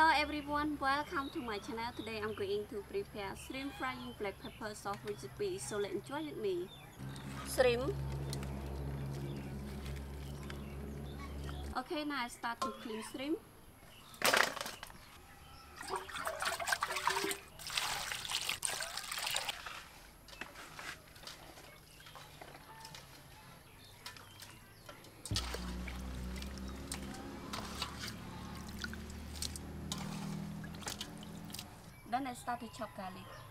Hello everyone, welcome to my channel. Today I'm going to prepare shrimp frying black pepper sauce recipe. So let's enjoy with me. Shrimp. Okay, now I start to clean shrimp. Then I start to chop garlic.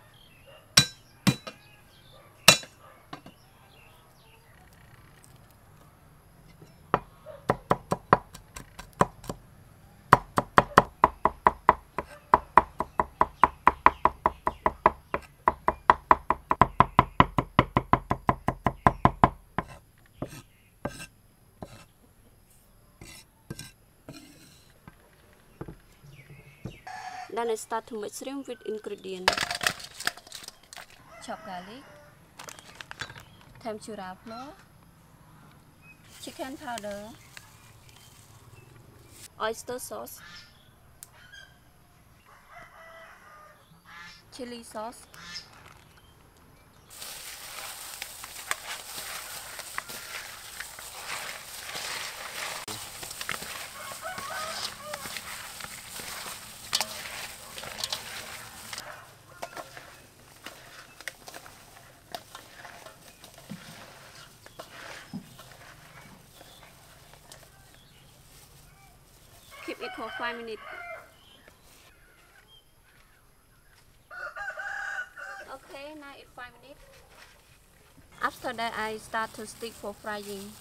Then I start to make shrimp with ingredients. Chop garlic, tempura flour, chicken powder, oyster sauce, chili sauce, 5 minutes. Okay, now it's 5 minutes. After that, I start to stick for frying.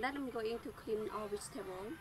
Then I'm going to clean all vegetable.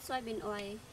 Add soybean oil.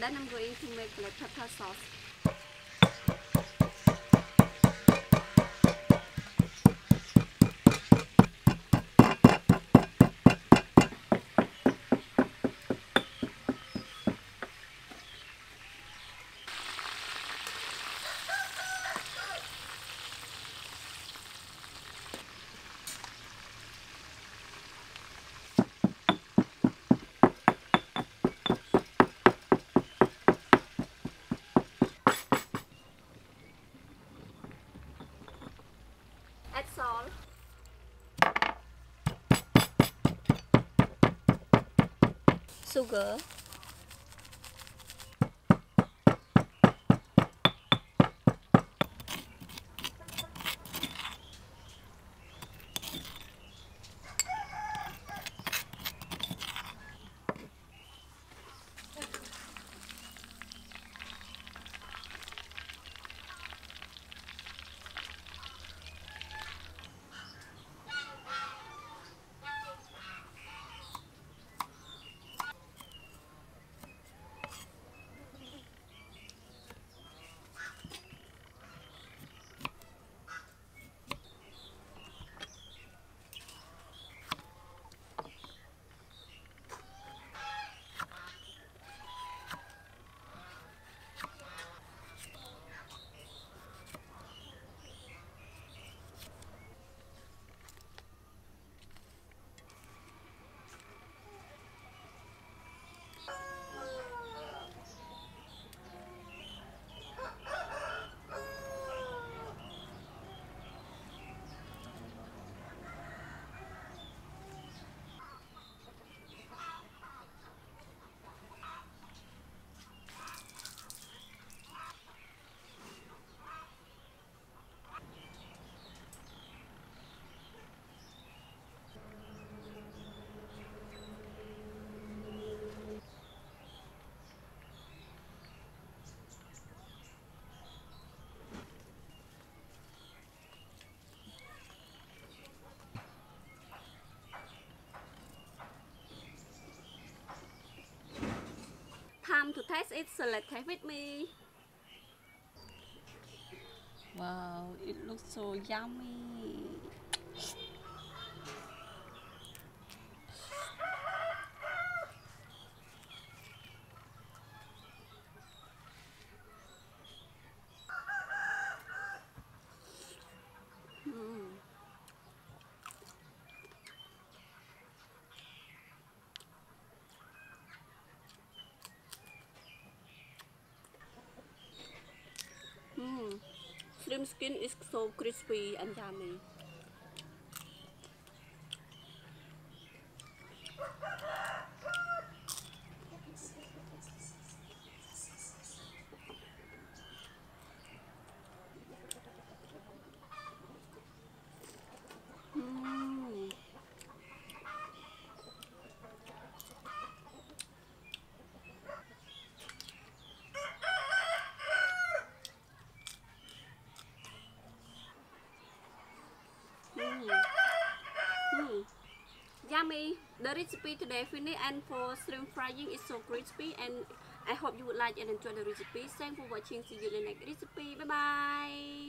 Then I'm going to make black pepper sauce. 六个 come to test it, so let's with me. Wow, it looks so yummy. Shrimp skin is so crispy and yummy. Yummy. The recipe today finished and for shrimp frying is so crispy and I hope you would like and enjoy the recipe. Thanks for watching. See you in the next recipe. Bye bye.